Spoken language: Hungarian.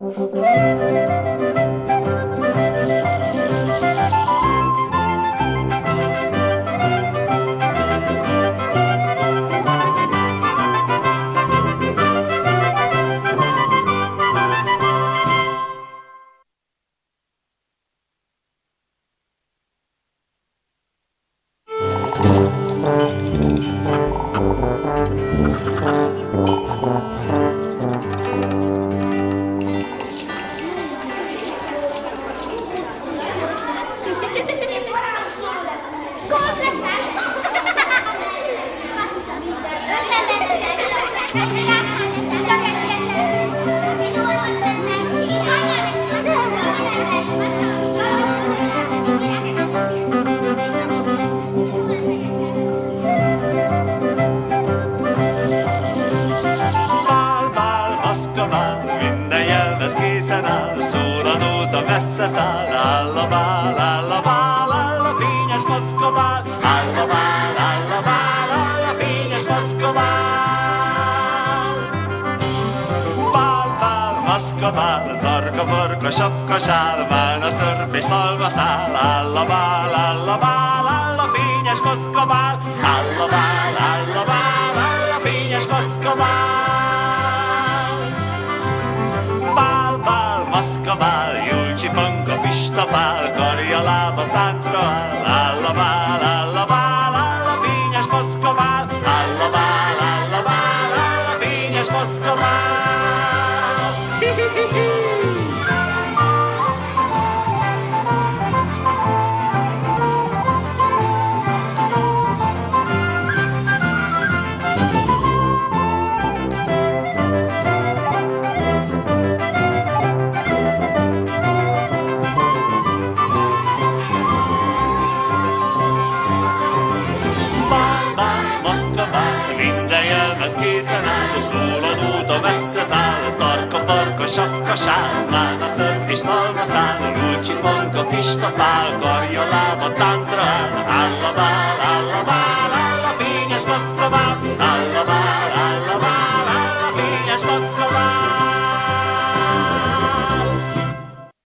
Bál, bál, messze száll, áll a bál, áll a bál, áll a fényes maszka bál, áll a bál, áll a bál, áll a fényes maszka maszka bál, tarka, borka, sapka, sál, válna szörp és szalma szál, áll a bál, áll a bál, áll a fényes maszka bál, áll a bál, áll a bál, áll a fényes maszka bál. Bál, bál, maszka bál, jól csipanka, pista bál, karja lába táncra áll, áll a bál, áll a bál, áll a fényes maszka bál, áll a bál, áll a bál, áll a fényes maszka bál. kézhez készen áll, szóladóta messze száll, tarka, parka, sapka, sál, mána, szörf és szalma száll, Julcsi, panka, pista, pál, karja, lába, táncra áll, áll a bál, áll a bál, áll a fényes maszka bál, áll a bál, áll a bál, áll a fényes maszka